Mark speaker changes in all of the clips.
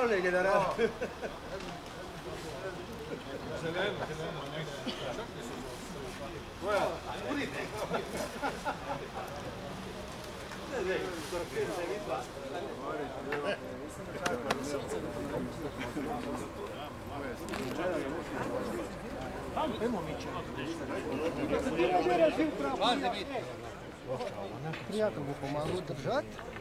Speaker 1: Поздравляю, генерал. Well, Ajmo mi
Speaker 2: će. Prijatno mu pomalu držati.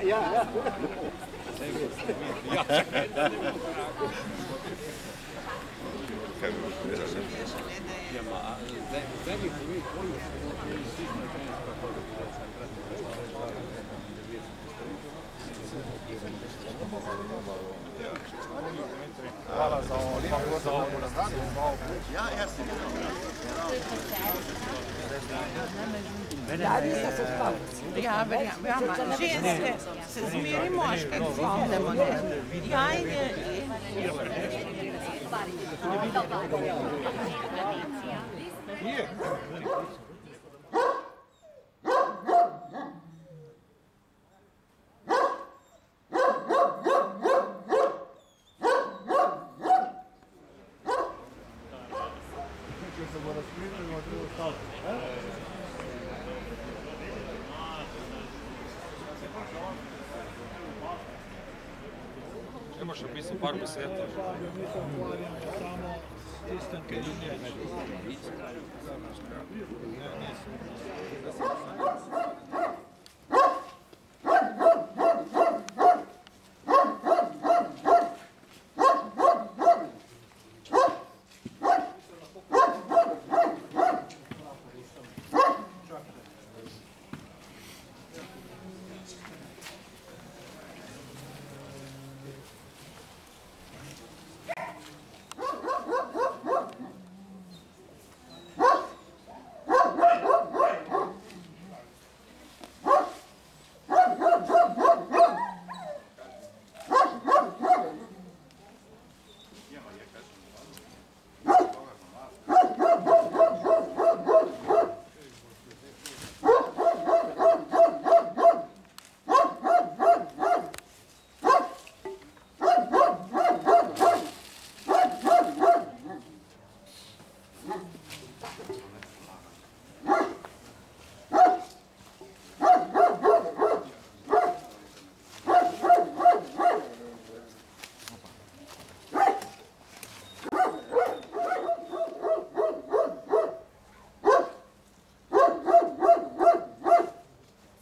Speaker 2: si bomo tole domačine. Kot mu gre, se tebe prapor in to je Je treba se kaj še reči, je protokola.
Speaker 3: Jaz sem bil tlele.
Speaker 4: Ja, verjamem. Ja, ma, ženske se zmeri moške spomnimo. Ne? Ja, in je, in
Speaker 1: Če se bo razkritil, bo treba ostati.
Speaker 5: Če še pisal par besed.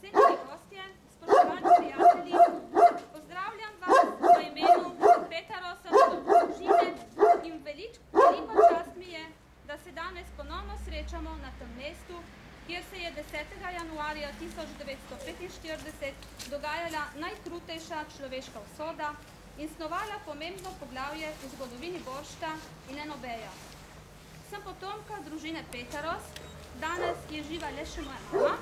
Speaker 6: Cenjeni gostje, spoštovani prijatelji, pozdravljam vas v imenu Petarosove družine in veliko, veliko čast mi je, da se danes ponovno srečamo na tem mestu, kjer se je 10. januarja 1945 dogajala najkrutejša človeška usoda in snovala pomembno poglavje v zgodovini Bošta in Enobeja. Sem potomka družine Petaros, danes je živa le še moja mama.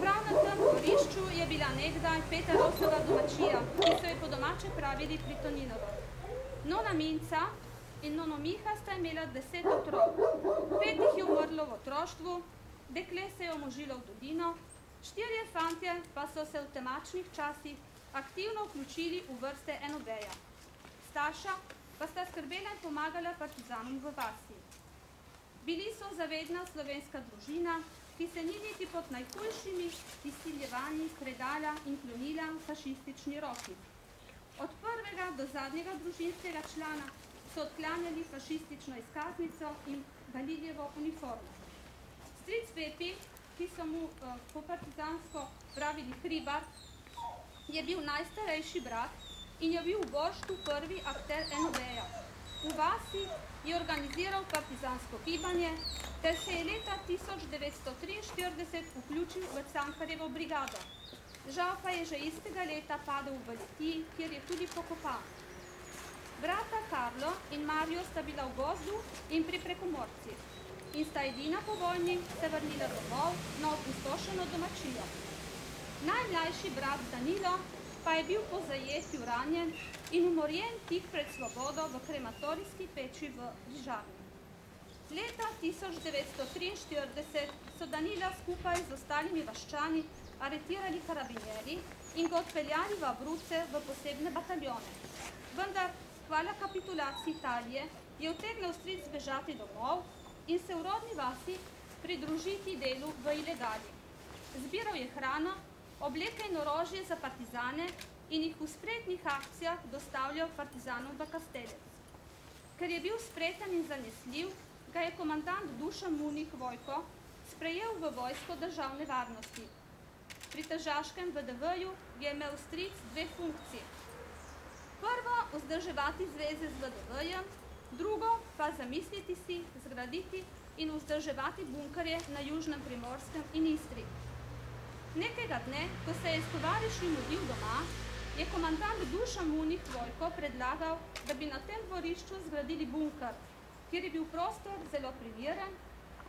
Speaker 6: Prav na tem dvorišču je bila nekdaj Petarosova domačija, ki so jo po domače pravili Pritoninovo. Nona Minca in nono Miha sta imela deset otrok. Pet jih je umrlo v otroštvu, dekle se je omožilo v Dudino, štirje fantje pa so se v temačnih časih aktivno vključili v vrste enobeja. Starša pa sta skrbela in pomagala partizanom v vasi. Bili so zavedna slovenska družina, ki se ni niti pod najhujšimi izsiljevanji predala in klonila fašistični roki. Od prvega do zadnjega družinskega člana so odklanjali fašistično izkaznico in Galiljevo uniformo. Stric Pepi, ki so mu uh, po partizansko pravili hribar, je bil najstarejši brat in je bil v Borštu prvi akter NOB-ja. V vasi je organiziral partizansko gibanje ter se je leta 1943 vključil v Cankarjevo brigado. Žal pa je že istega leta padel v Litiji, kjer je tudi pokopan. Brata Karlo in Mario sta bila v gozdu in pri prekomorci in sta edina po vojni se vrnila domov na opustošeno domačijo. Najmlajši brat Danilo pa je bil po zajetju ranjen in umorjen tik pred svobodo v krematorijski peči v Rižarni. Leta 1943 so Danila skupaj z ostalimi vaščani aretirali karabinjeri in ga odpeljali v Abruce v posebne bataljone. Vendar, hvala kapitulaciji Italije, je utegnil stric zbežati domov in se v rodni vasi pridružiti delu v ilegali. Zbiral je hrano, obleke in orožje za partizane in jih v spretnih akcijah dostavljal partizanom v Kastelec. Ker je bil spreten in zanesljiv, ga je komandant Dušan Munih Vojko sprejel v vojsko državne varnosti. Pri težaškem VDV-ju je imel stric dve funkcije. Prvo, vzdrževati zveze z VDV-jem, drugo pa zamisliti si, zgraditi in vzdrževati bunkerje na Južnem Primorskem in Istri. Nekega dne, ko se je s tovariši mudil doma, je komandant Dušan Munih Vojko predlagal, da bi na tem dvorišču zgradili bunker, kjer je bil prostor zelo primiren,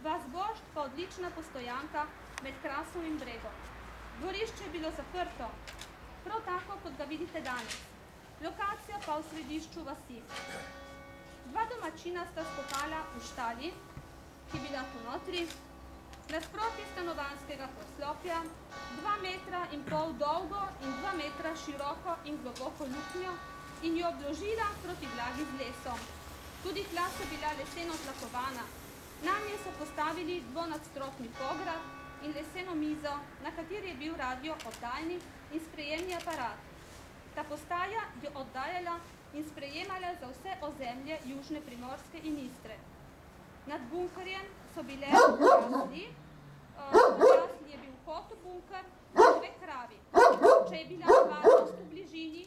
Speaker 6: vas bošt pa odlična postojanka med Krasom in bregom. Dvorišče je bilo zaprto, prav tako, kot ga vidite danes. Lokacija pa v središču vasi. Dva domačina sta skopala v štali, ki bila tu notri, nasproti stanovanskega poslopja, dva metra in pol dolgo in dva metra široko in globoko luknjo in jo obložila proti vlagi z lesom. Tudi tla so bila leseno tlakovana. Na nje so postavili dvonadstropni pograd in leseno mizo, na kateri je bil radio oddajnik in sprejemni aparat. Ta postaja je oddajala in sprejemala za vse ozemlje Južne Primorske in Istre. Nad bunkerjem so bile rasli, rasli je bil fotobunker in dve kravi. Če je bila varnost v bližini,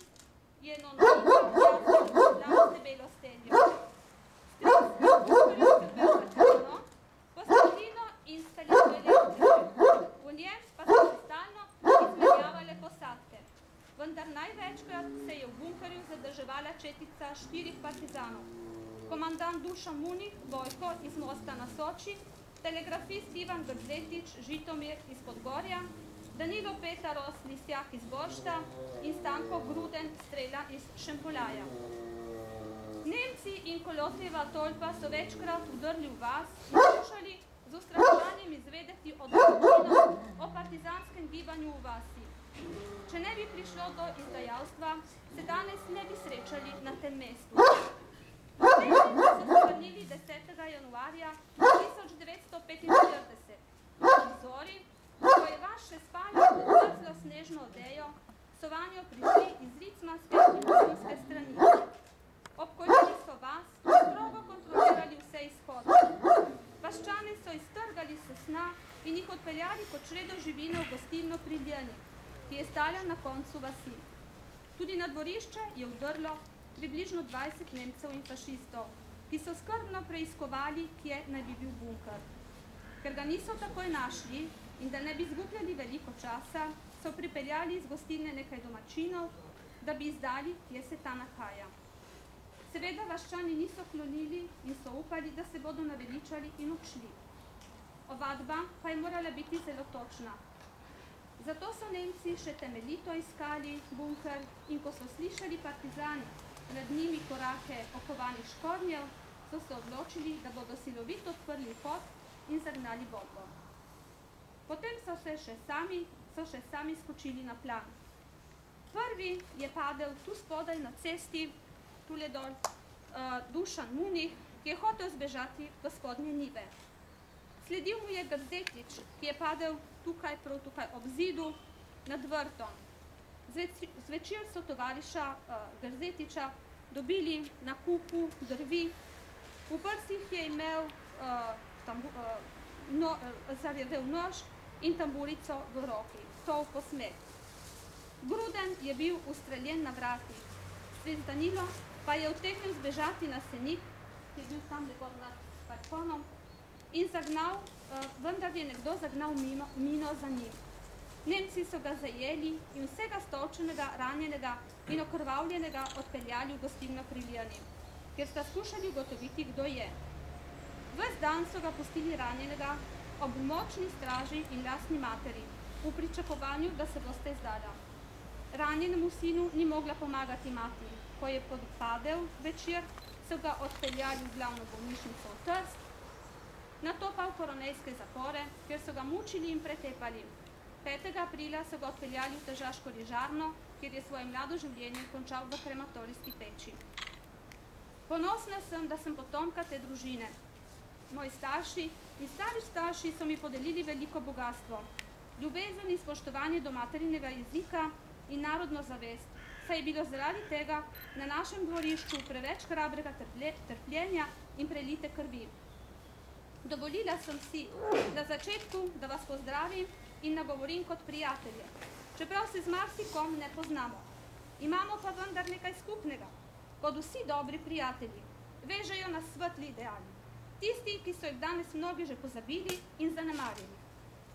Speaker 6: je nonojka rasla z debelo steljo. Postavljino in staljeno elektriko. V njem pa so se stalno izmenjavale posadke. Vendar največkrat se je v bunkerju zadrževala četica štirih partizanov. Komandant Dušan Munih, Vojko iz Mosta na Soči, telegrafist Ivan Grzetič, Žitomir iz Podgorja, Danilo Petaros, Lisjak iz Bošta in Stanko Gruden, Strela iz Šempolaja. Nemci in Kolotjeva tolpa so večkrat udrli v vas in skušali z ustrašovanjem izvedeti domovina o partizanskem gibanju v vasi. Če ne bi prišlo do izdajalstva, se danes ne bi srečali na tem mestu. Potem so se vrnili 10. januarja 1945. V zori, ko je vas še spali pod mrzlo snežno odejo, so vanjo prišli iz Ricmanske in Rumunske strani. Obkolili so vas, strogo kontrolirali vse izhode. Vaščane so iztrgali s sna in jih odpeljali kot čredo živine v gostilno pri Ljeni, ki je stala na koncu vasi. Tudi na dvorišče je vdrlo približno 20 Nemcev in fašistov, ki so skrbno preiskovali, kje naj bi bil bunker. Ker ga niso takoj našli in da ne bi zgubljali veliko časa, so pripeljali iz gostilne nekaj domačinov, da bi izdali, kje se ta nahaja. Seveda vaščani niso klonili in so upali, da se bodo naveličali in odšli. Ovadba pa je morala biti zelo točna. Zato so Nemci še temeljito iskali bunker in ko so slišali partizani, nad njimi korake okovanih škornjev, so se odločili, da bodo silovito odprli pot in zagnali bombo. Potem so se še sami, so še sami skočili na plan. Prvi je padel tu spodaj na cesti, tule dol, uh, Dušan Munih, ki je hotel zbežati v spodnje nive. Sledil mu je Grzetič, ki je padel tukaj, prav tukaj ob zidu, nad vrtom. Zvečer so tovariša uh, Grzetiča dobili na kupu drvi. V prstih je imel tambu, uh, no, zarjavel nož in tamburico v roki, to v posmeh. Gruden je bil ustreljen na vratih. Svez Danilo pa je utegnil zbežati na senik, ki je bil tam nekod nad balkonom, in zagnal, vendar je nekdo zagnal mimo, mino za njim. Nemci so ga zajeli in vsega stolčenega, ranjenega in okrvavljenega odpeljali v gostilno pri Lijani, kjer sta skušali ugotoviti, kdo je. Ves dan so ga pustili ranjenega ob močni straži in lastni materi, v pričakovanju, da se boste izdala. Ranjenemu sinu ni mogla pomagati mati. Ko je podpadel večer, so ga odpeljali v glavno bolnišnico v Trst, nato pa v koronejske zapore, kjer so ga mučili in pretepali. 5. aprila so ga odpeljali v težaško rižarno, kjer je svoje mlado življenje končal v krematorijski peči. Ponosna sem, da sem potomka te družine. Moji starši in stari starši so mi podelili veliko bogatstvo. Ljubezen in spoštovanje do materinega jezika in narodno zavest, saj je bilo zaradi tega na našem dvorišču preveč hrabrega trplje, trpljenja in prelite krvi. Dovolila sem si na začetku, da vas pozdravim in nagovorim kot prijatelje, čeprav se z marsikom ne poznamo. Imamo pa vendar nekaj skupnega, kot vsi dobri prijatelji. Vežejo nas svetli ideali. Tisti, ki so jih danes mnogi že pozabili in zanemarili.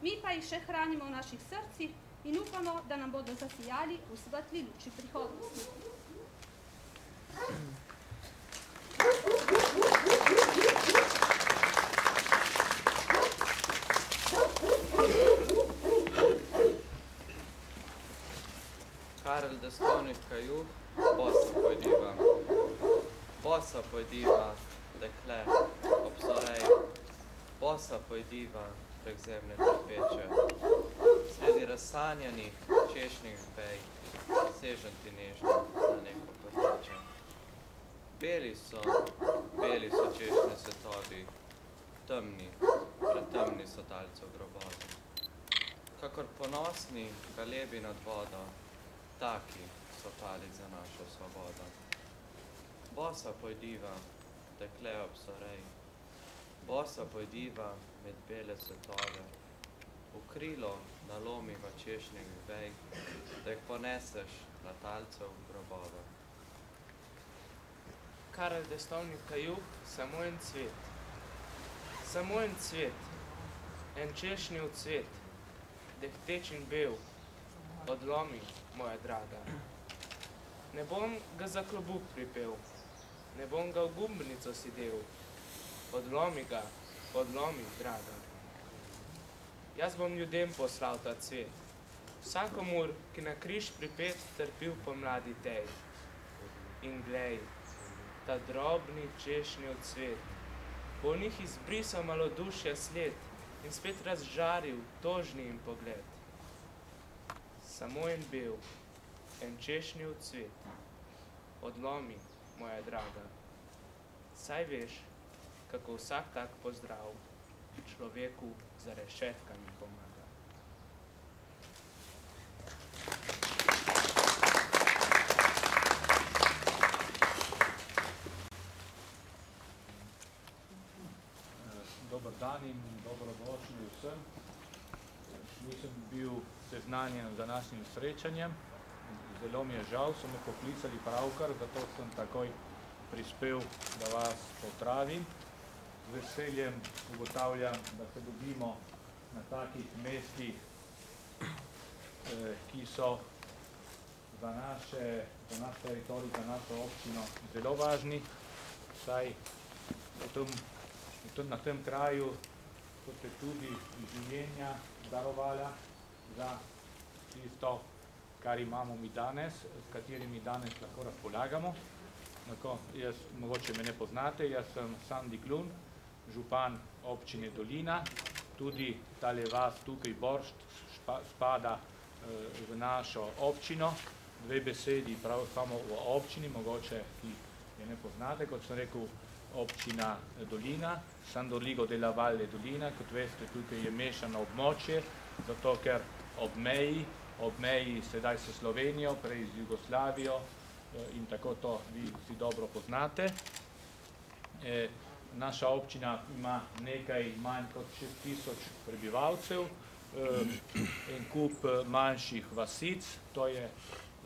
Speaker 6: Mi pa jih še hranimo v naših srcih in upamo, da nam bodo zasijali v svetli luči prihodnosti.
Speaker 3: Karel Destovnik Kajuh, bosa pojdiva. Bosa pojdiva, dekle, ob sorej. Bosa pojdiva, prek zemlje trpeče. Sredi razsanjanih češnjih vej, sežem ti nežno na neko poteče. Beli so, beli so češnje svetovi, temni, pretemni so talcev grobovi. Kakor ponosni galebi nad vodo, taki so pali za našo svobodo. Bosa pojdiva, dekle ob sorej, bosa pojdiva med bele svetove, v krilo nalomiva češnjevih vej, da jih poneseš na talcev grobove.
Speaker 7: Karel Destovnik Kajuh, samo en cvet. Samo en cvet, en češnjev cvet, dehteč in bel, odlomi, moja draga. Ne bom ga za klobuk pripel, ne bom ga v gumbnico sidel, odlomi ga, odlomi, draga. Jaz bom ljudem poslal ta cvet, vsakomur, ki na križ pripet trpil pomladi tej. In glej, ta drobni češnjev cvet, bo v njih izbrisal malodušja sled in spet razžaril tožni jim pogled. Samo en bel, en češnjev cvet, odlomi, moja draga. Saj veš, kako vsak tak pozdrav človeku za rešetkami pomaga.
Speaker 8: Dobar dan in dobrodošli vsem. Nisem bil seznanjen z današnjim srečanjem. Zelo mi je žal, so me poklicali pravkar, zato sem takoj prispel, da vas pozdravim. Z veseljem ugotavljam, da se dobimo na takih mestih, eh, ki so za, naše, za naš teritorij, za našo občino zelo važni, saj v tem tudi na tem kraju so se tudi življenja darovala za tisto, kar imamo mi danes, s katerimi danes lahko razpolagamo. Tako, jaz, mogoče me ne poznate, jaz sem Sandi Klun, župan občine Dolina, tudi tale vas tukaj Boršt špa, spada eh, v našo občino. Dve besedi prav samo v občini, mogoče ki je ne poznate, kot sem rekel, občina Dolina, San Doligo della Valle Dolina, kot veste, tukaj je mešano območje, zato ker ob meji, ob meji sedaj s Slovenijo, prej z Jugoslavijo in tako to vi vsi dobro poznate. Naša občina ima nekaj manj kot 6000 prebivalcev, en kup manjših vasic, to je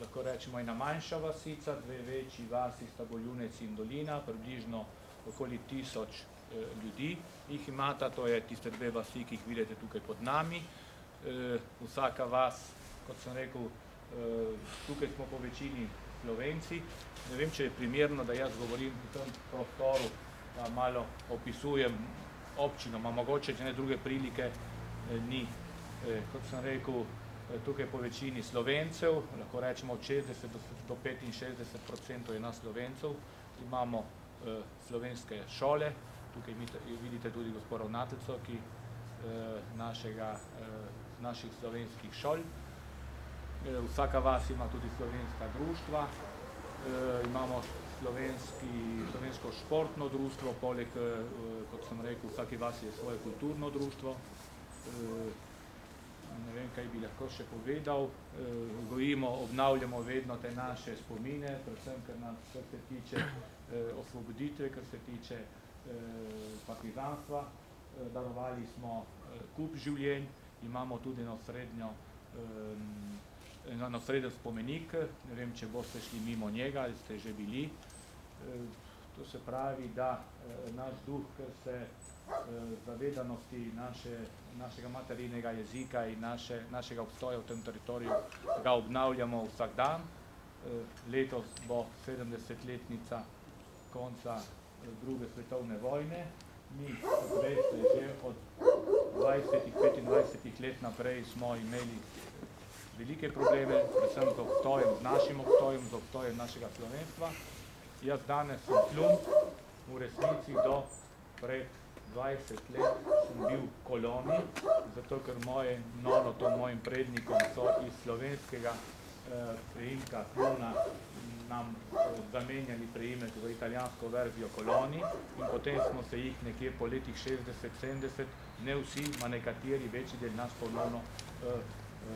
Speaker 8: lahko rečemo ena manjša vasica, dve večji vasi sta Boljunec in Dolina, približno okoli tisoč ljudi jih imata, to je tiste dve vasi, ki jih vidite tukaj pod nami. Vsaka vas, kot sem rekel, tukaj smo po večini Slovenci, ne vem, če je primerno, da jaz govorim v tem prostoru, da malo opisujem občino, ma mogoče, če ne druge prilike, ni, kot sem rekel, tukaj po večini Slovencev, lahko rečemo od šestdeset do petinšestdeset procentov je nas Slovencev, imamo slovenske šole, tukaj vidite tudi gospo ravnateljico, ki našega, naših slovenskih šol. Vsaka vas ima tudi slovenska društva, imamo slovensko športno društvo, poleg, kot sem rekel, v vsaki vasi je svoje kulturno društvo. Ne vem, kaj bi lahko še povedal, gojimo, obnavljamo vedno te naše spomine, predvsem, ker nas, kar se tiče osvoboditve, kar se tiče partizanstva, darovali smo kup življenj, imamo tudi eno srednjo, eno sreden spomenik, ne vem, če boste šli mimo njega ali ste že bili. To se pravi, da naš duh, ker se zavedanosti naše, našega materinega jezika in naše, našega obstoja v tem teritoriju, ga obnavljamo vsak dan. Letos bo sedemdesetletnica konca druge svetovne vojne. Mi, veste, že od dvajsetih, petindvajsetih let naprej smo imeli velike probleme, predvsem z obstojem, z našim obstojem, z obstojem našega slovenstva. Jaz danes sem Kljunt, v resnici do pred dvajset let sem bil v koloni, zato ker moje nono, to mojim prednikom so iz slovenskega priimka Kluna nam zamenjali priimek v italijansko verzijo Koloni in potem smo se jih nekje po letih šestdeset, sedemdeset, ne vsi, ma nekateri, večji del nas ponovno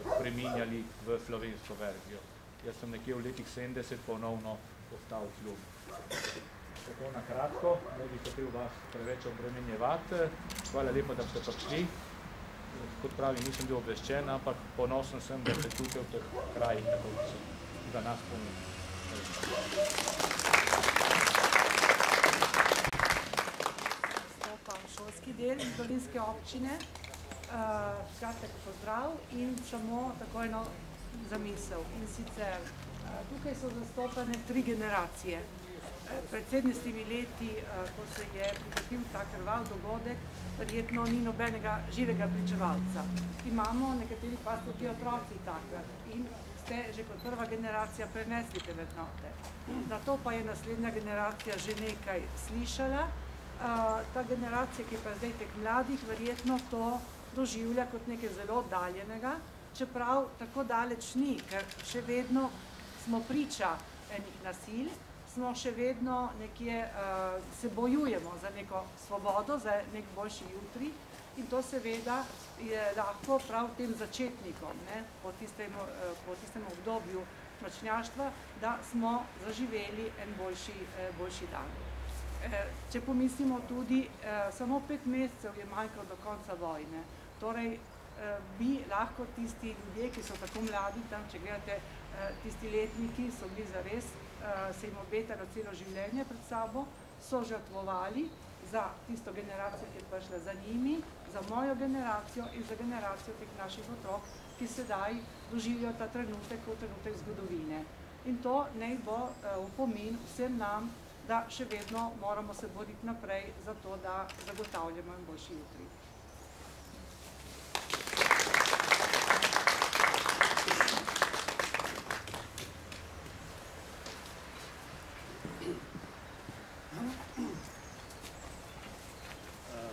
Speaker 8: spreminjali v slovensko verzijo. Jaz sem nekje v letih sedemdeset ponovno postal Klun. Tako na kratko, ne bi hotel vas preveč obremenjevati, hvala lepa, da ste prišli. Kot pravim, nisem bil obveščen, ampak ponosen sem, da ste tukaj v teh krajih, tako so za nas.
Speaker 9: Zastopam šolski del dolenjske občine. Kratek pozdrav in samo tako eno zamisel. In sicer, tukaj so zastopane tri generacije. Pred sedemdesetimi leti, ko se je pripetil ta krvav dogodek, verjetno ni nobenega živega pričevalca. Imamo nekateri pa ste tudi otroci takrat in ste že kot prva generacija prenesli te vrednote. Nato pa je naslednja generacija že nekaj slišala, ta generacija, ki pa zdaj teh mladih, verjetno to doživlja kot nekaj zelo oddaljenega, čeprav tako daleč ni, ker še vedno smo priča enih nasilj, smo še vedno nekje, se bojujemo za neko svobodo, za neki boljši jutri in to seveda je lahko prav tem začetnikom, ne, po tistem, po tistem obdobju mračnjaštva, da smo zaživeli en boljši, boljši dan. Če pomislimo tudi, samo pet mesecev je manjkalo do konca vojne, torej bi lahko tisti ljudje, ki so tako mladi tam, če gledate, tisti letniki so bili zares, se jim obetalo celo življenje pred sabo, so žrtvovali za tisto generacijo, ki je prišla za njimi, za mojo generacijo in za generacijo teh naših otrok, ki sedaj doživljajo ta trenutek kot trenutek zgodovine. In to naj bo opomin vsem nam, da še vedno moramo se boriti naprej za to, da zagotavljamo en boljši jutri.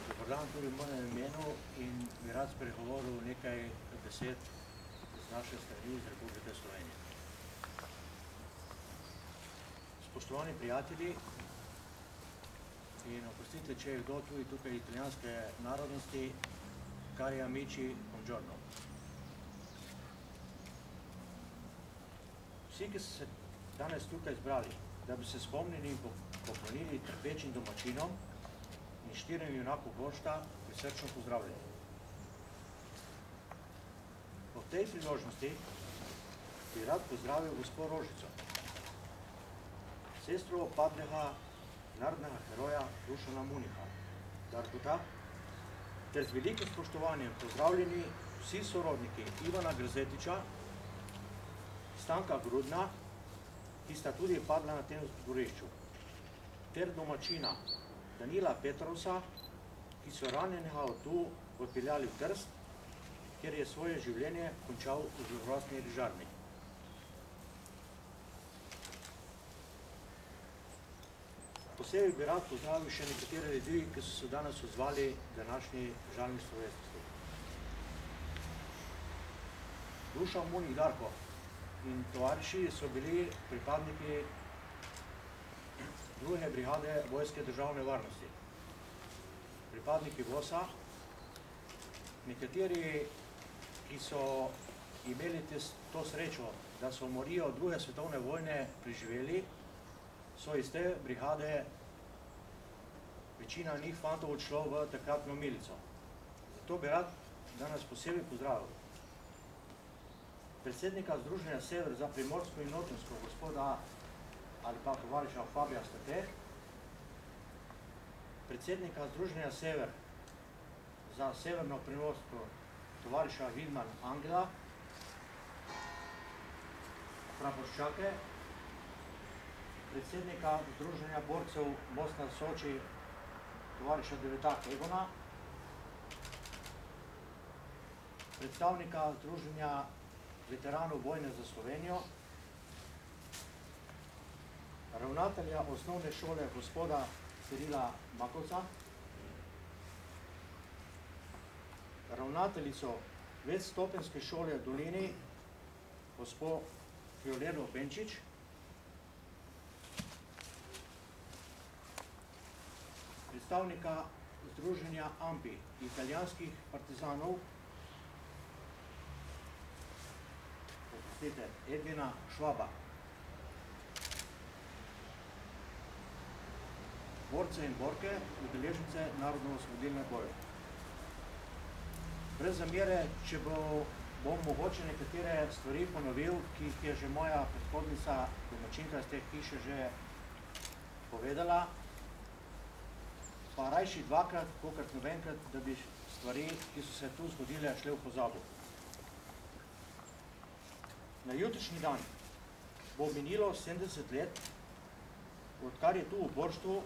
Speaker 2: Dober dan tudi v mojem imenu in bi rad spregovoril nekaj besed z naše strani, iz Republike Slovenije. Spoštovani prijatelji, in oprostite, če je kdo tudi tukaj italijanske narodnosti, cari amici, buongiorno. Vsi, ki se danes tukaj zbrali, da bi se spomnili in poklonili trpečim domačinom in štirim junaku Bošta, prisrčno pozdravljeni. Po tej priložnosti bi rad pozdravil gospod Rožico, sestro opadlega narodnega heroja Dušana Muniha, Darkuta, ter z velikim spoštovanjem pozdravljeni vsi sorodniki Ivana Grzetiča, Stanka Grudna, ki sta tudi padla na tem zborišču, ter domačina Danila Petrovsa, ki so ranjenega od tu odpeljali v Trst, kjer je svoje življenje končal v življenjski rižarni. Posebej bi rad pozdravil še nekatere ljudi, ki so se danes odzvali današnji žalni slovesnosti. Dušan Munih Darko in tovariši so bili pripadniki druge brigade Vojske državne varnosti. Pripadniki VOSA, nekateri, ki so imeli to srečo, da so morijo druge svetovne vojne preživeli, so iz te brigade večina njih fantov odšlo v takratno milico. Zato bi rad danes posebej pozdravil predsednika Združenja Sever za Primorsko in Notensko, gospoda ali pa tovariša Fabija State, predsednika Združenja Sever za Severno Primorsko, tovariša Vilman Angela, praporščake, predsednika Združenja borcev Bosna Soči, tovariša Devetaka Egona, predstavnika Združenja veteranov vojne za Slovenijo, ravnatelja osnovne šole gospoda Cirila Makovca, ravnateljico večstopenske šole v Dolini, gospod Fiolero Benčič, predstavnika Združenja AMPI, italijanskih partizanov, oprostite, Edvina Švaba. Borce in borke, udeležnice narodno-osvobodilne boje. Brez zamere, če bo, bom mogoče nekatere stvari ponovil, ki jih je že moja predhodnica, domačinka iz te hiše že povedala, pa rajši dvakrat, kokrat novenkrat, da bi stvari, ki so se tu zgodile, šle v pozabu. Na jutrišnji dan bo minilo 70 let, odkar je tu v Borštvu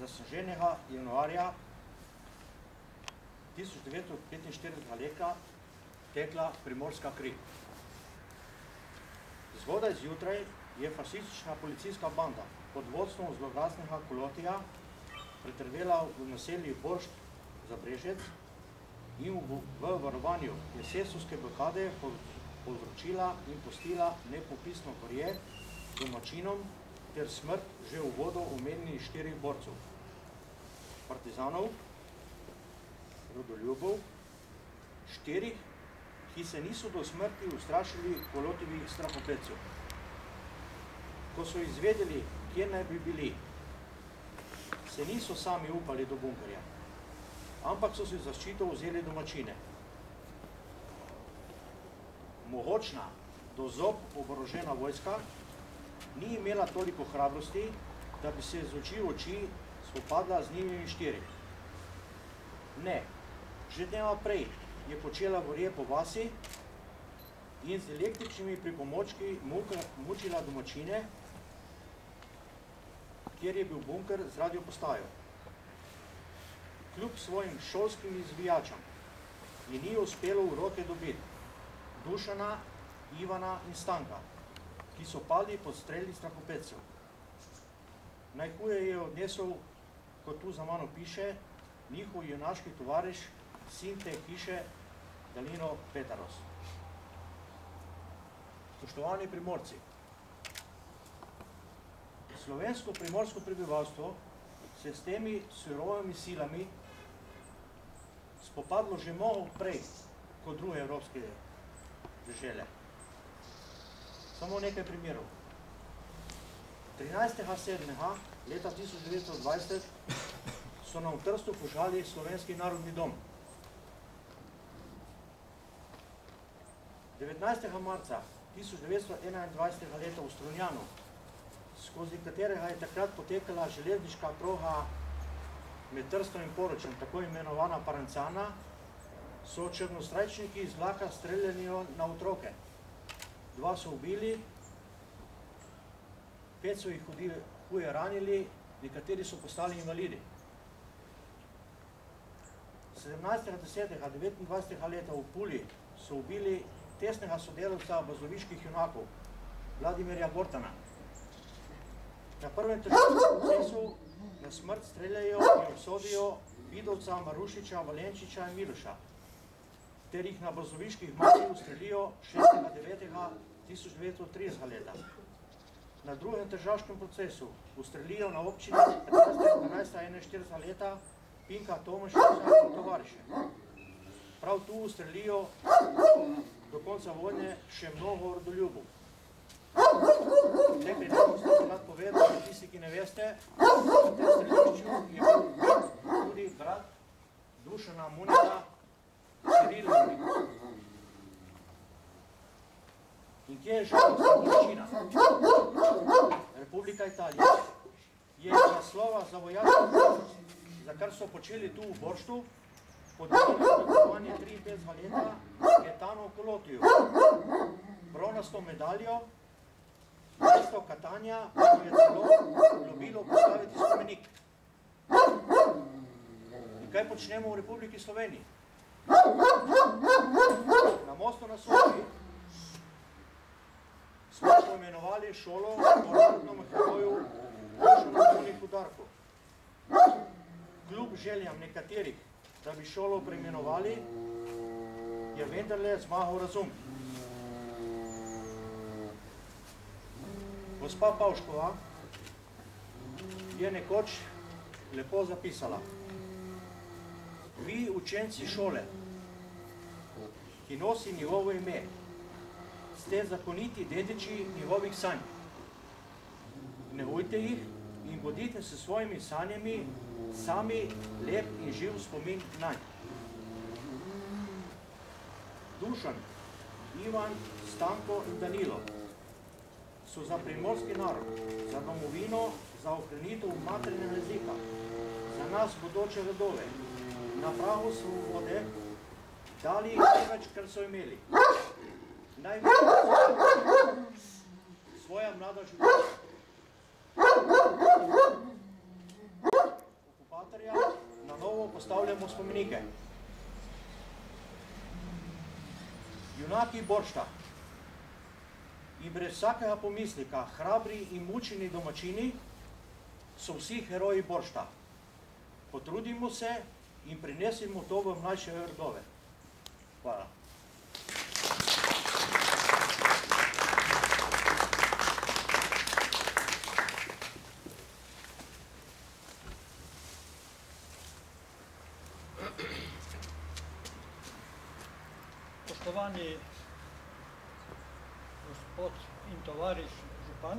Speaker 2: zasaženega januarja 1945 leta tekla primorska kri. Zgodaj zjutraj je fasistična policijska banda pod vodstvom zloglasnega kolotija pretrvela v naselji Boršt za Brežec in v, varovanju jesesovske blokade povzročila in postila nepopisno gorje domačinom ter smrt že v vodo omenjenih štirih borcev. Partizanov, rodoljubov, štirih, ki se niso do smrti ustrašili kolotivih strahopecov. Ko so izvedeli, kje naj bi bili, se niso sami upali do bunkerja, ampak so si zaščito vzeli domačine. Mogočna, do zob oborožena vojska, ni imela toliko hrabrosti, da bi se z oči v oči spopadla z njimi štiri. Ne, že dneva prej je počela gorje po vasi in z električnimi pripomočki mučila domačine, kjer je bil bunker z radio postajo. Kljub svojim šolskim izvijačam je ni uspelo v roke dobiti Dušana, Ivana in Stanka, ki so padli pod streli strahopecov. Najhuje je odnesel, kot tu za mano piše, njihov junaški tovariš, sin te hiše, Dalino Petaros. Spoštovani primorci, slovensko primorsko prebivalstvo se s temi surovimi silami spopadlo že mnogo prej kot druge evropske države. Samo nekaj primerov. 13.7. leta 1920 so nam v Trstu požali Slovenski narodni dom. 19. marca 1921. leta v Strunjanu, skozi katerega je takrat potekala železniška proga med Trstom in Poročem, tako imenovana Parancana, so črnostrajčniki iz vlaka streljali na otroke. Dva so ubili, pet so jih hodili, huje ranili, nekateri so postali invalidi. 17.10. 29. leta v Puli so ubili tesnega sodelovca bazoviških junakov, Vladimirja Gortana. Na prvem težavnem procesu na smrt streljajo in obsodijo Vidovca, Marušiča, Valenčiča in Miloša, ter jih na bazoviških mati ustrelijo 6.9.1930 leta. Na drugem težaškem procesu ustrelijo na občini 15.11.41 leta Pinka Tomašiča in tovariše. Prav tu ustrelijo do konca vojne še mnogo rodoljubov. Nekaj nekaj rad povedal, da tisti, ki ne veste, v tem strelišču je bil tudi brat Dušana Munita, Ciril Munik. In kje je žalostna bolečina? Republika Italija je za slova za vojaško, za kar so počeli tu v Borštu, podelili odlikovanje 53 leta Getano Kolotiju, bronasto medaljo, mesto Katanja mu je celo ljubilo postaviti spomenik. In kaj počnemo v Republiki Sloveniji? Na mostu na Soči smo poimenovali šolo po narodnom heroju Dušanovonih udarkov. Kljub željam nekaterih, da bi šolo preimenovali, je vendarle zmagal razum. Gospa Pavškova je nekoč lepo zapisala. Vi, učenci šole, ki nosi njegovo ime, ste zakoniti dediči njegovih sanj. Negujte jih in bodite s svojimi sanjami sami lep in živ spomin nanj. Dušan, Ivan, Stanko in Danilo so za primorski narod, za domovino, za ohranitev maternega jezika, za nas bodoče rodove, na pravu svobode, dali največ, kar so imeli. Največ svoja mlada življenja. Okupatorja na novo postavljamo spomenike. Junaki Boršta in brez vsakega pomislika, hrabri in mučeni domačini so vsi heroji Boršta. Potrudimo se in prinesimo to v mlajše rodove. Hvala.
Speaker 10: Spoštovani gospod in tovariš župan,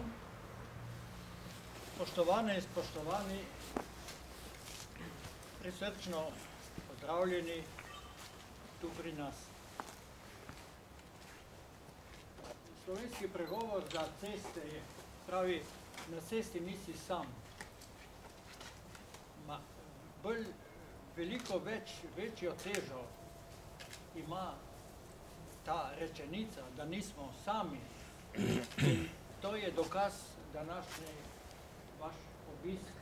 Speaker 10: spoštovane in spoštovani, prisrčno pozdravljeni tu pri nas. Slovenski pregovor za ceste je, pravi, na cesti nisi sam. Ma, bolj, veliko več, večjo težo ima ta rečenica, da nismo sami. In to je dokaz današnji vaš obisk.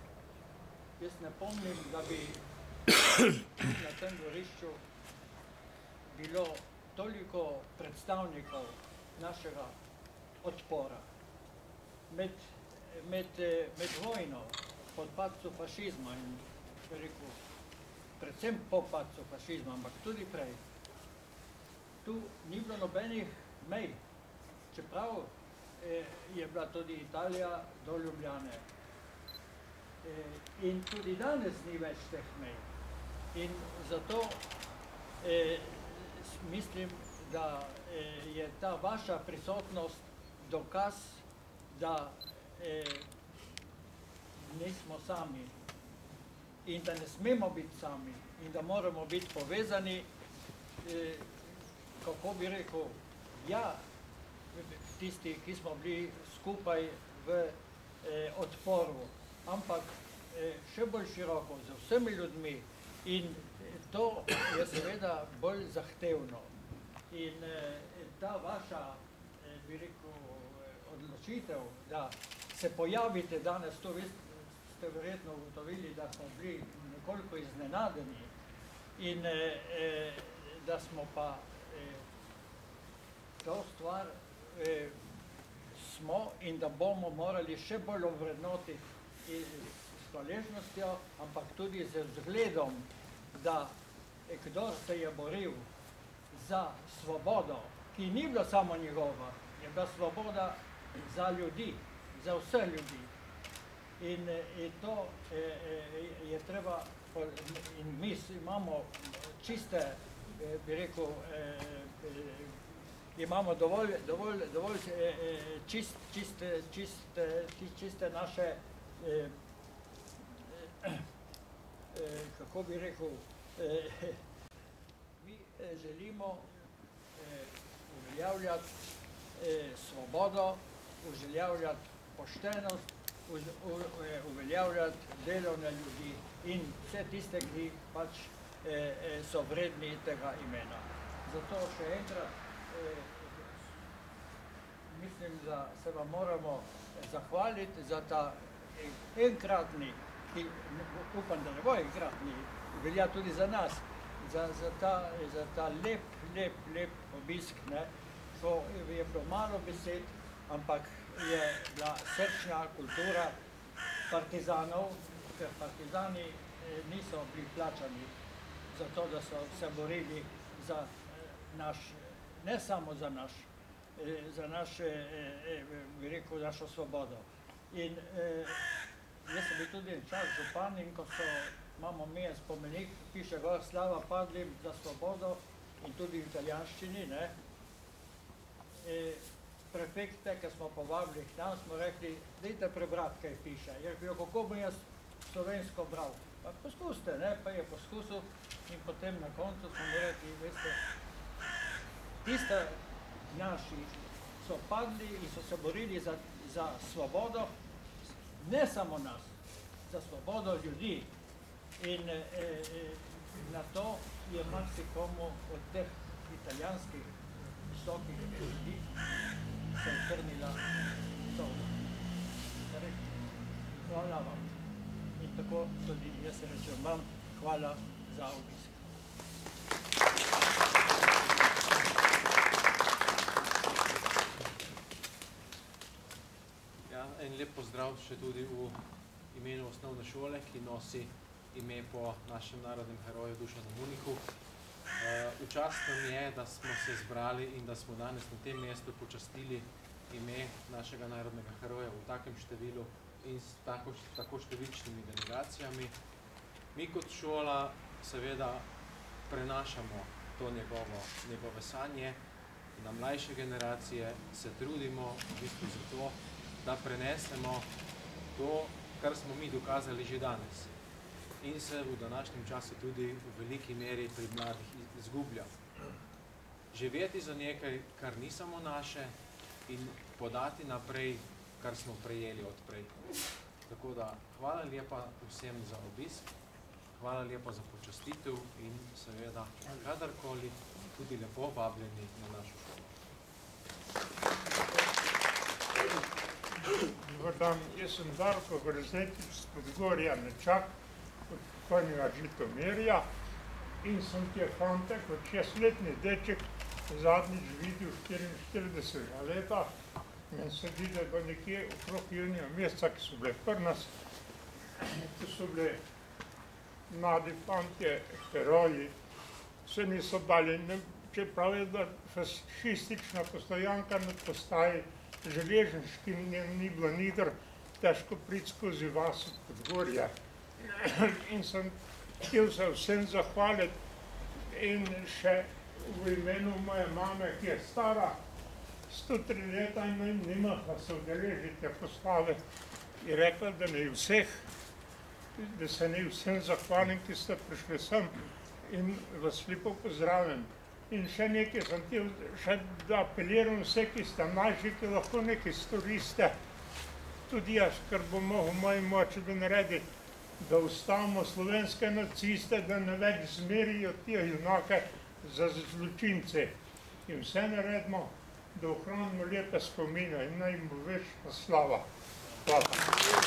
Speaker 10: Jaz ne pomnim, da bi na tem dvorišču bilo toliko predstavnikov našega odpora. Med, med, med vojno, pod padcu fašizma in rekel, predvsem po padcu fašizma, ampak tudi prej, tu ni bilo nobenih mej, čeprav eh, je bila tudi Italija do Ljubljane. Eh, in tudi danes ni več teh mej. In zato eh, mislim, da eh, je ta vaša prisotnost dokaz, da eh, nismo sami in da ne smemo biti sami in da moramo biti povezani, eh, kako bi rekel, ja, tisti, ki smo bili skupaj v eh, odporu, ampak eh, še bolj široko, z vsemi ljudmi in eh, to je seveda bolj zahtevno. In eh, ta vaša, eh, bi rekel, eh, odločitev, da se pojavite danes, to vi ste verjetno ugotovili, da smo bili nekoliko iznenadeni in eh, eh, da smo pa to stvar eh, smo in da bomo morali še bolj ovrednotiti s hvaležnostjo, ampak tudi z vzgledom, da kdor se je boril za svobodo, ki ni bila samo njegova, je bila svoboda za ljudi, za vse ljudi. In, in to eh, je treba, in mi imamo čiste, bi rekel, imamo dovolj, dovolj, dovolj čist, čiste, čiste, čiste naše, kako bi rekel, mi želimo uveljavljati svobodo, uveljavljati poštenost, uveljavljati delovne ljudi in vse tiste, ki pač so vredni tega imena. Zato še enkrat mislim, da se vam moramo zahvaliti za ta enkratni, ki upam, da ne bo enkratni, velja tudi za nas, za, za, ta, za ta lep, lep, lep obisk, ne, ko je bilo malo besed, ampak je bila srčna kultura partizanov, ker partizani niso bili plačani za to, da so se borili za naš, ne samo za naš, za naše, bi rekel, našo svobodo. In jaz sem bil tudi čas župan in ko so, imamo mi spomenik, piše gor slava padlim za svobodo in tudi v italijanščini, ne, prefekte, ki smo povabili k nam, smo rekli, dajte prebrati, kaj piše. Je rekel, kako bom jaz slovensko bral? Pa poskusite, ne, pa je poskusil in potem na koncu smo rekli, veste, tiste naši so padli in so se borili za, za svobodo, ne samo nas, za svobodo ljudi. In e, e, na to je marsikomu od teh italijanskih visokih ljudi se okrnila soda. Hvala vam. In tako tudi jaz rečem vam, hvala za obisk.
Speaker 11: Ja, en lep pozdrav še tudi v imenu osnovne šole, ki nosi ime po našem narodnem heroju Dušanu Muniku. V čast nam je, da smo se zbrali in da smo danes na tem mestu počastili ime našega narodnega heroja v takem številu in s tako, tako številčnimi delegacijami. Mi kot šola seveda prenašamo to njegovo, njegove sanje na mlajše generacije, se trudimo v bistvu za to, da prenesemo to, kar smo mi dokazali že danes in se v današnjem času tudi v veliki meri pri mladih izgublja. Živeti za nekaj, kar ni samo naše in podati naprej, kar smo prejeli odprej. Tako da hvala lepa vsem za obisk, hvala lepa za počastitev in seveda kadarkoli tudi lepo vabljeni na našo šolo.
Speaker 12: Dobar dan, jaz sem Darko Grezetič z Podgorja Nečak, od pokojnega Žitomerja in sem te fante kot šestletni deček zadnjič videl 44 leta. Meni se zdi, da nekje okrog junija meseca, ki so bile pri nas, ki so bile mladi fantje, heroji, se niso dali, ne, čeprav je da fašistična postojanka na postaji železniški ni bilo nidr, težko priti skozi vas od Podgorja. In sem htel se vsem zahvaliti in še v imenu moje mame, ki je stara 103 leta in naj nima, da se udeležite poslave, je rekla, da ne vseh, da se ne vsem zahvalim, ki ste prišli sem in vas lepo pozdravim. In še nekaj sem ti, še da apeliram vse, ki ste mlajši, ki lahko nekaj storiste, tudi jaz, ker bom mogel moji moči, da naredi, da ustavimo slovenske naciste, da ne več zmerijo te junake za zločince. In vse naredimo, da ohranimo lepe spomine in naj jim bo večna slava. Hvala.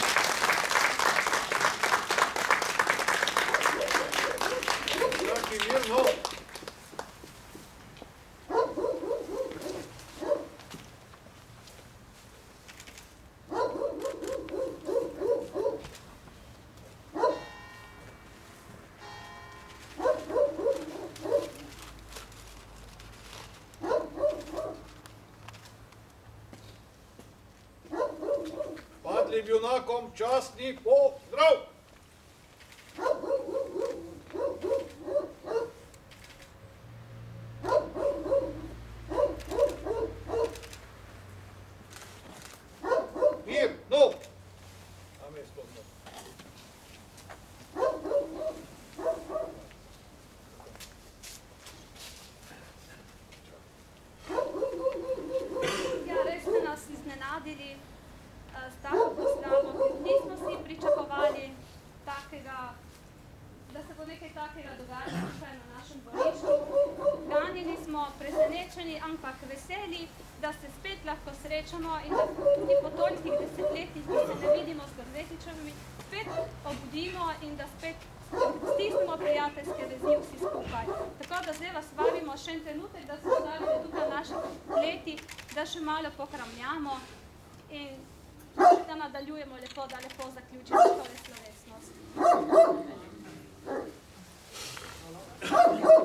Speaker 1: Padlim junakom častni pozdrav! Mir, no! Ame sploh no.
Speaker 6: Ja, res ste nas iznenadili eh, s tako pozdravno, ker nismo si pričakovali takega, da se bo nekaj takega dogajalo tukaj na našem dvorišču. Ganili smo presenečeni, ampak veseli, da se spet lahko srečamo in da tudi po tolikih desetletjih, ki se ne vidimo s Grzetičevimi, spet obudimo in da spet stisnemo prijateljske vezi vsi skupaj. Tako da zdaj vas vabimo še en trenutek, da se stavite tukaj na naši kleti, da še malo pokramljamo in da nadaljujemo lepo, da lepo zaključimo tole slovesnost.
Speaker 1: Hvala.